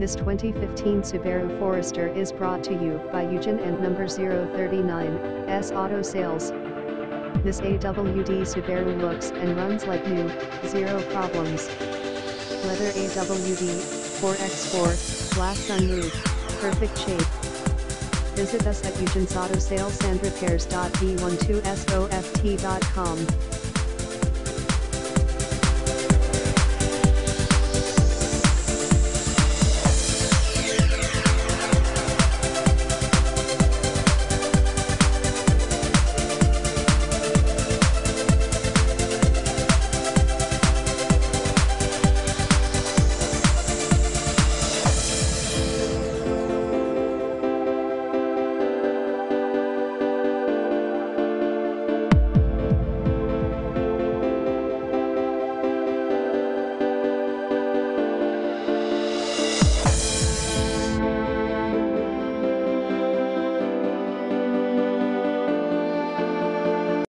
This 2015 Subaru Forester is brought to you by Eugen and number 039, S Auto Sales. This AWD Subaru looks and runs like new, zero problems. Leather AWD, 4x4, glass sunroof, perfect shape. Visit us at eugensautosales and repairs.v12soft.com.